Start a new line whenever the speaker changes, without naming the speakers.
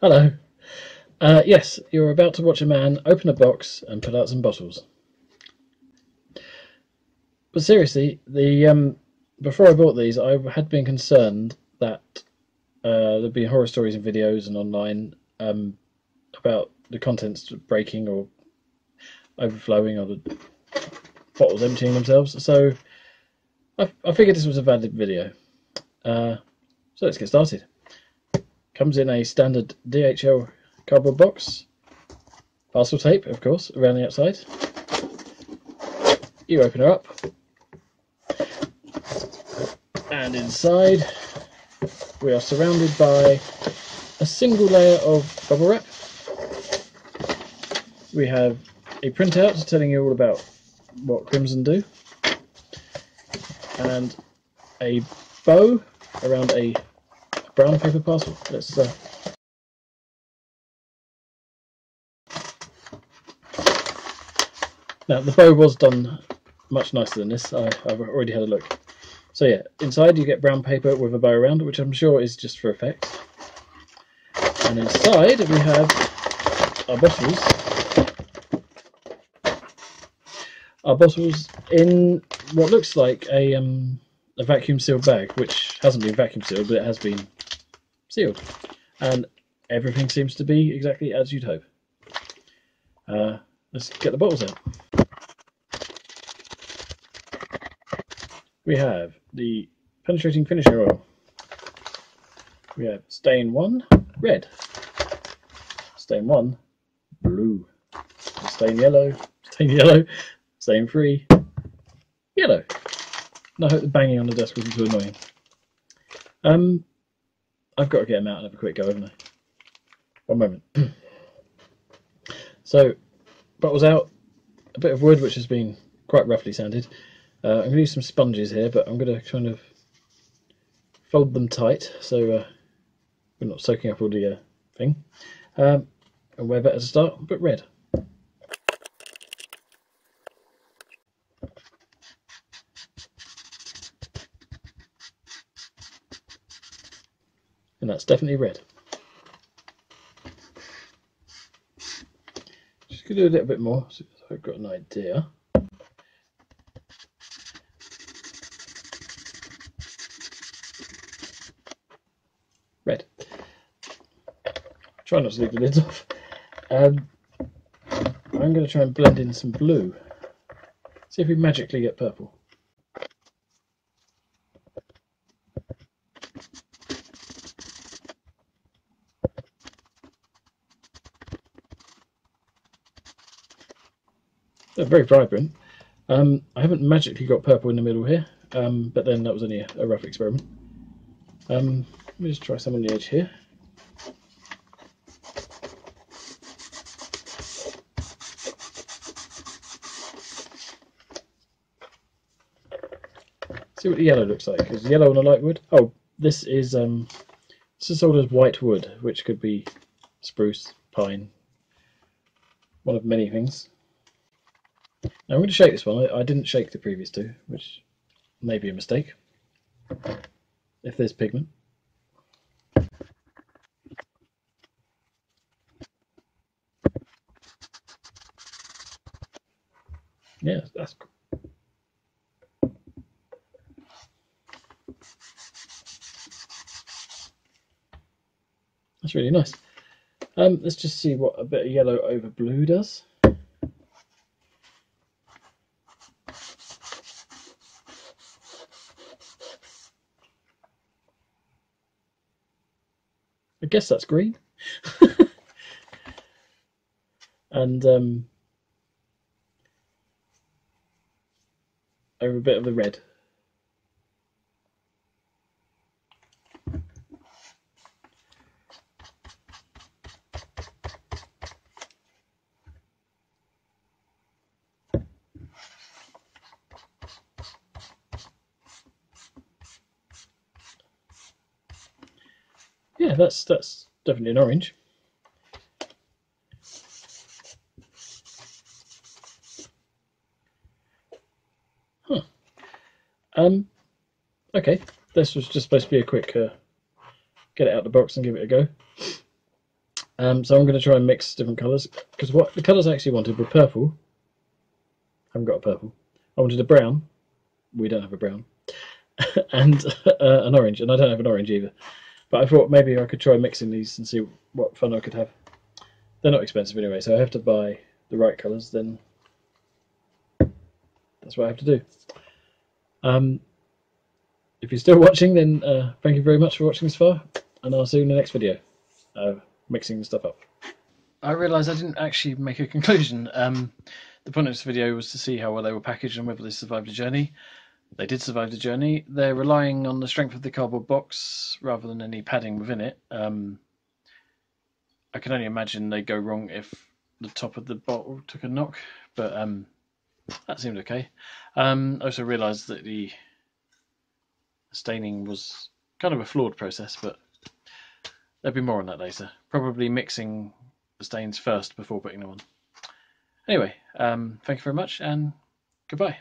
Hello. Uh, yes, you're about to watch a man open a box and pull out some bottles. But seriously, the um, before I bought these, I had been concerned that uh, there'd be horror stories and videos and online um, about the contents breaking or overflowing or the bottles emptying themselves. So I, I figured this was a valid video. Uh, so let's get started. Comes in a standard DHL cardboard box. Parcel tape, of course, around the outside. You open her up. And inside we are surrounded by a single layer of bubble wrap. We have a printout telling you all about what Crimson do. And a bow around a brown paper parcel. Let's uh, Now the bow was done much nicer than this. I, have already had a look. So yeah, inside you get brown paper with a bow around, it, which I'm sure is just for effect. And inside we have our bottles. Our bottles in what looks like a um, a vacuum sealed bag, which hasn't been vacuum sealed, but it has been sealed. And everything seems to be exactly as you'd hope. Uh, let's get the bottles out. We have the penetrating finishing oil. We have stain 1, red. Stain 1, blue. Stain yellow, stain yellow, stain 3, yellow. And I hope the banging on the desk wasn't too annoying. Um, I've got to get them out and have a quick go, haven't I? One moment. so, bottles out, a bit of wood which has been quite roughly sanded. Uh, I'm going to use some sponges here, but I'm going to kind of fold them tight so uh, we're not soaking up all the uh, thing. Um, and where better to start but red. And that's definitely red. Just to do a little bit more so I've got an idea. red. Try not to leave the lids off. Um, I'm going to try and blend in some blue. See if we magically get purple. They're very vibrant. Um, I haven't magically got purple in the middle here, um, but then that was only a, a rough experiment. Um, let me just try some on the edge here. See what the yellow looks like. Is yellow on a light wood? Oh, this is um, this is sold as white wood, which could be spruce, pine, one of many things. Now I'm going to shake this one. I, I didn't shake the previous two, which may be a mistake. If there's pigment. Yeah, that's cool. That's really nice. Um, let's just see what a bit of yellow over blue does. I guess that's green. and um, over a bit of the red. Yeah, that's that's definitely an orange. Um, okay, this was just supposed to be a quick uh, get it out of the box and give it a go. Um, so I'm going to try and mix different colours because what the colours I actually wanted were purple. I haven't got a purple. I wanted a brown. We don't have a brown. and uh, an orange, and I don't have an orange either. But I thought maybe I could try mixing these and see what fun I could have. They're not expensive anyway, so I have to buy the right colours. Then that's what I have to do. Um, if you're still watching, then uh, thank you very much for watching this far, and I'll see you in the next video, uh, mixing stuff up. I realised I didn't actually make a conclusion. Um, the point of this video was to see how well they were packaged and whether they survived the journey. They did survive the journey. They're relying on the strength of the cardboard box rather than any padding within it. Um, I can only imagine they'd go wrong if the top of the bottle took a knock, but um, that seemed okay. Um, I also realised that the staining was kind of a flawed process, but there'll be more on that later. Probably mixing the stains first before putting them on. Anyway, um, thank you very much and goodbye.